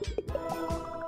うん。